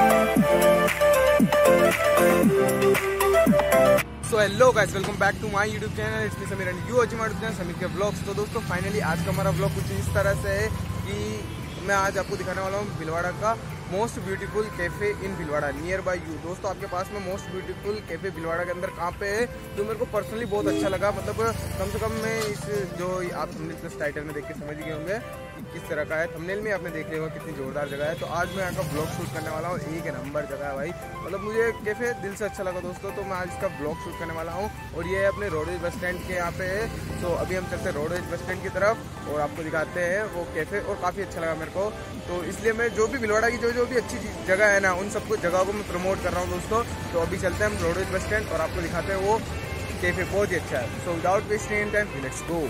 So hello guys welcome back to my YouTube channel it's me Sameer and you channel Sameer के vlogs तो दोस्तों finally आज का हमारा व्लॉग कुछ इस तरह से है कि मैं आज आपको दिखाने वाला हूँ भिलवाड़ा का most beautiful cafe in Bhilwara near by you दोस्तों, आपके पास में मोस्ट ब्यूटीफुल कैफ़े भिलवाड़ा के अंदर कहाँ पे है, जो मेरे को पर्सनली बहुत अच्छा लगा। मतलब कम से कम मैं इस, जो आप प्लस टाइटल में देख के समझ गए होंगे। किस तरह का है? थंबनेल में आपने देख लिया होगा कितनी जोरदार जगह है। तो आज मैं यहाँ का ब्लॉग शूट करने वाला हूँ। एक नंबर जगह है भाई। मतलब मुझे कैफ़े दिल से अच्छा लगा दोस्तों तो मैं आज इसका ब्लॉग शूट करने वाला हूँ। और ये अपने रोडेज बस स्टैंड के यहाँ पे। है तो अभी हम चलते हैं रोडेज बस स्टैंड की तरफ़ और आपको दिखाते हैं वो कैफ़े और काफ़ी अच्छा लगा मेरे को। तो इसलिए मैं जो भी भिलवाड़ा की जो जो भी अच्छी जगह है ना, उन सबको जगह को मैं प्रमोट कर रहा हूँ दोस्तों। तो अभी चलते हैं हम रोडवेज़ बस स्टैंड और आपको दिखाते हैं वो कैफ़े बहुत ही अच्छा है। So without wasting time let's go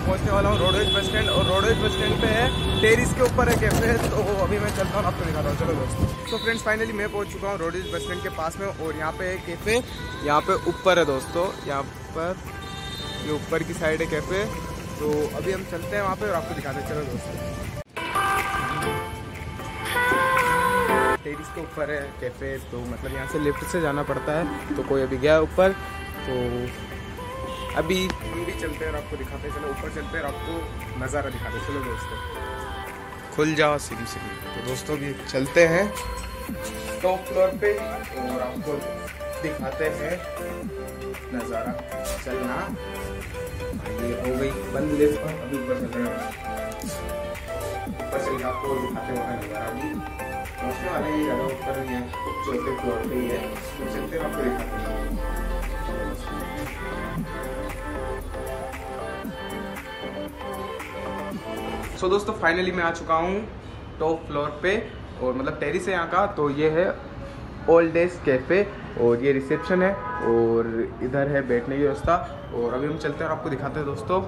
पहुँचने वाला हूँ रोडवेज़ बस स्टैंड और रोडवेज़ बस स्टैंड पे है। टेरिस के ऊपर है कैफ़े तो अभी मैं चलता हूँ आपको दिखाता हूँ चलो दोस्तों। तो फ्रेंड्स, फाइनली मैं पहुँच चुका हूँ रोडवेज़ बस स्टैंड के पास में और यहाँ पे है कैफ़े, यहाँ पे ऊपर है दोस्तों। यहाँ पर ये ऊपर की साइड है कैफ़े। तो अभी हम चलते हैं वहाँ पे और आपको दिखाते हैं। चलो दोस्तों। टेरिस के ऊपर है कैफ़े तो मतलब यहाँ से लिफ्ट से जाना पड़ता है। तो कोई अभी गया ऊपर तो अभी हम भी चलते हैं और आपको दिखाते हैं। चलो, ऊपर चलते हैं और आपको नज़ारा दिखाते हैं। चलो दोस्तों। खुल जाओ सिम सिम तो दोस्तों भी चलते हैं टॉप फ्लोर पे और आपको दिखाते हैं नज़ारा। चलना। ये हो गई बंद लिफ्ट अभी ऊपर चल रहे हैं ऊपर आपको दिखाते हुए नज़ारा पहुँचने वाले ज़्यादा ऊपर नहीं है चौथे फ्लोर पे ही है। हैं आपको दिखाते हैं। सो so, दोस्तों फाइनली मैं आ चुका हूँ टॉप फ्लोर पे और मतलब टेरिस है यहाँ का तो ये है ओल्ड एज कैफ़े और ये रिसेप्शन है और इधर है बैठने की व्यवस्था। और अभी हम चलते हैं और आपको दिखाते हैं दोस्तों,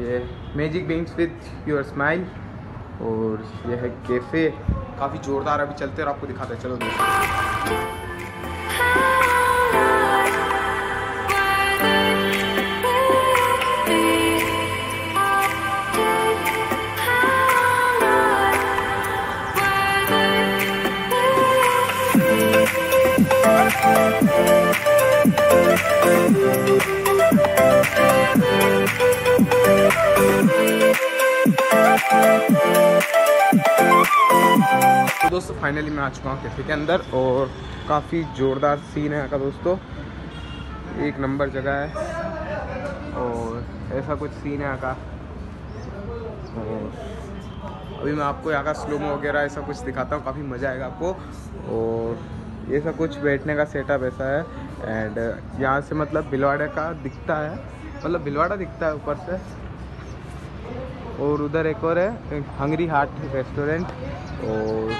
ये magic beans with your smile और यह है कैफ़े काफ़ी ज़ोरदार अभी चलते हैं और आपको दिखाते हैं। चलो दोस्तों। तो दोस्तों फाइनली मैं आ चुका हूँ कैफ़े के अंदर और काफ़ी ज़ोरदार सीन है यहाँ का दोस्तों। एक नंबर जगह है और ऐसा कुछ सीन है यहाँ का। और अभी मैं आपको यहाँ का स्लोमो वगैरह ऐसा कुछ दिखाता हूँ, काफ़ी मज़ा आएगा आपको। और ये सब कुछ बैठने का सेटअप ऐसा है एंड यहाँ से मतलब भिलवाड़ा का दिखता है। मतलब भिलवाड़ा दिखता है ऊपर से। और उधर एक और है, हंगरी हार्ट रेस्टोरेंट और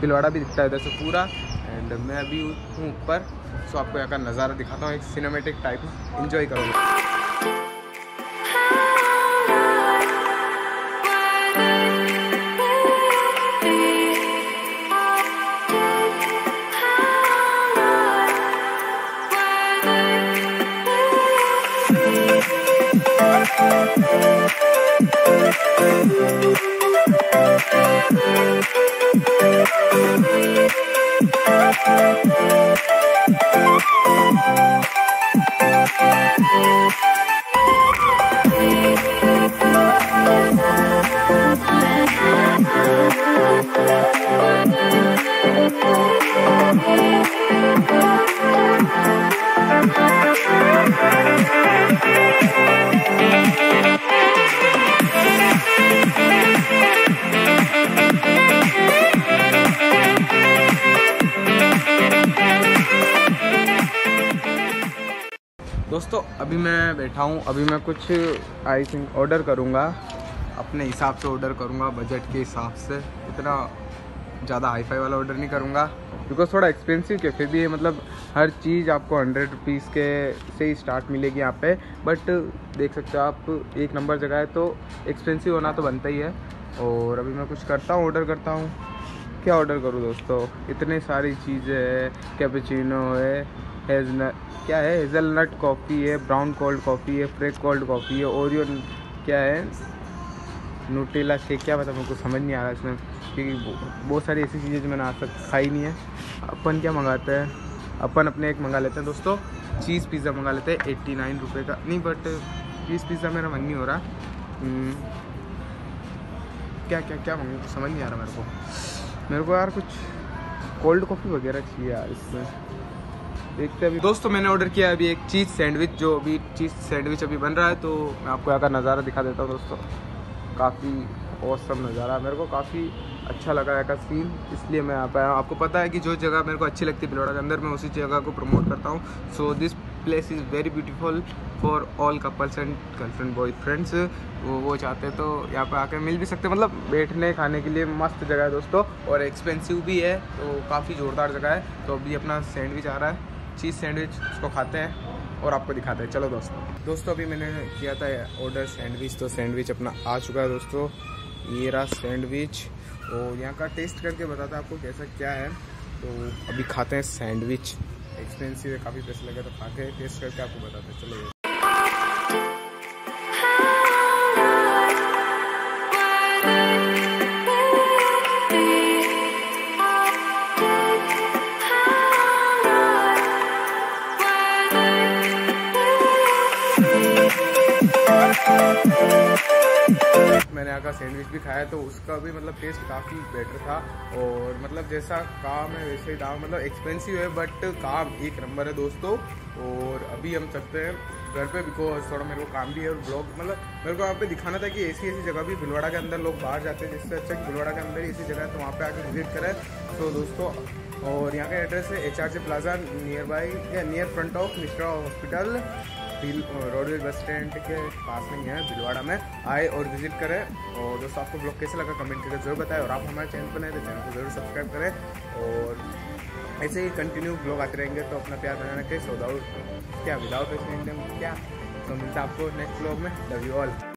पिलवाड़ा भी दिखता है इधर से पूरा। एंड मैं अभी हूँ ऊपर सो आपको यहाँ का नज़ारा दिखाता हूँ, एक सिनेमेटिक टाइप इन्जॉय करोगे दोस्तों अभी मैं बैठा हूँ। अभी मैं कुछ आई थिंक ऑर्डर करूँगा। अपने हिसाब से ऑर्डर करूँगा बजट के हिसाब से। इतना ज़्यादा हाई फाई वाला ऑर्डर नहीं करूँगा। बिकॉज़ थोड़ा एक्सपेंसिव कैफ़े भी है मतलब हर चीज़ आपको हंड्रेड रुपीज़ के से ही स्टार्ट मिलेगी यहाँ पे। बट देख सकते हो आप, एक नंबर जगह है तो एक्सपेंसिव होना तो बनता ही है। और अभी मैं कुछ करता हूँ ऑर्डर करता हूँ। क्या ऑर्डर करूँ दोस्तों? इतने सारी चीज़ें है। कैपेचिनो है हेजल क्या है? हेज़लनट कॉफ़ी है ब्राउन कोल्ड कॉफ़ी है फ्रेक कोल्ड कॉफ़ी है ओरियो क्या है? नूटेला शेक क्या पता मेरे को समझ नहीं आ रहा इसमें क्योंकि बहुत सारी ऐसी चीज़ें जो मैंने आज तक खाई नहीं है। अपन क्या मंगाते हैं? अपन अपने एक मंगा लेते हैं दोस्तों चीज़ पिज़्ज़ा मंगा लेते हैं एट्टी नाइन रुपये का। नहीं बट चीज़ पिज़्ज़ा मेरा मन नहीं हो रहा। हम्म, क्या क्या क्या मंगू समझ नहीं आ रहा मेरे को। मेरे को यार कुछ कोल्ड कॉफ़ी वगैरह चाहिए यार इसमें। देखते अभी। दोस्तों मैंने ऑर्डर किया अभी एक चीज़ सैंडविच जो अभी चीज़ सैंडविच अभी बन रहा है तो मैं आपको यहाँ का नज़ारा दिखा देता हूँ दोस्तों। काफ़ी औसम नज़ारा। मेरे को काफ़ी अच्छा लगा है का सीन इसलिए मैं यहाँ पे आया आपको पता है कि जो जगह मेरे को अच्छी लगती है भिलवाड़ा के अंदर, मैं उसी जगह को प्रमोट करता हूँ। So this place is very beautiful for all couples and girlfriend boyfriends वो वो चाहते हैं तो यहाँ पे आके मिल भी सकते मतलब बैठने, खाने के लिए मस्त जगह है दोस्तों, और एक्सपेंसिव भी है तो काफ़ी ज़ोरदार जगह है। तो अभी अपना सैंडविच आ रहा है। चीज़ सैंडविच उसको खाते हैं। और आपको दिखाते हैं। चलो दोस्तों। दोस्तों, अभी मैंने किया था ऑर्डर सैंडविच तो सैंडविच अपना आ चुका है दोस्तों। ये रहा सैंडविच और यहाँ का टेस्ट करके बताता आपको कैसा क्या है। तो अभी खाते हैं सैंडविच एक्सपेंसिव है, काफ़ी पैसे लगे तो खाते हैं। टेस्ट करके आपको बताते हैं। चलो मैंने यहाँ का सैंडविच भी खाया तो उसका भी मतलब टेस्ट काफ़ी बेटर था। और मतलब जैसा काम है, वैसे ही दाम मतलब एक्सपेंसिव है बट काम एक नंबर है दोस्तों। और अभी हम चलते हैं घर पे बिकॉज़ थोड़ा मेरे को काम भी है और ब्लॉग मतलब मेरे को यहाँ पे दिखाना था कि ऐसी ऐसी जगह भी भिलवाड़ा के अंदर लोग बाहर जाते हैं, जिससे अच्छा कि भिलवाड़ा के अंदर ऐसी जगह है तो वहाँ पे आके विज़िट करें। तो दोस्तों, और यहाँ का एड्रेस है H R J plaza near by या near front of Mishra hospital roadways bus stand के पास में ही है, भिलवाड़ा में। आए और विज़िट करें। और दोस्तों, आपको ब्लॉग कैसे लगा कमेंट करके ज़रूर बताएँ। और आप हमारे चैनल पर नए तो चैनल को ज़रूर सब्सक्राइब करें। और ऐसे ही कंटिन्यू ब्लॉग आते रहेंगे तो अपना प्यार बनाना के सो क्या विदाउट क्या? तो मिलता आपको नेक्स्ट ब्लॉग में। Love you all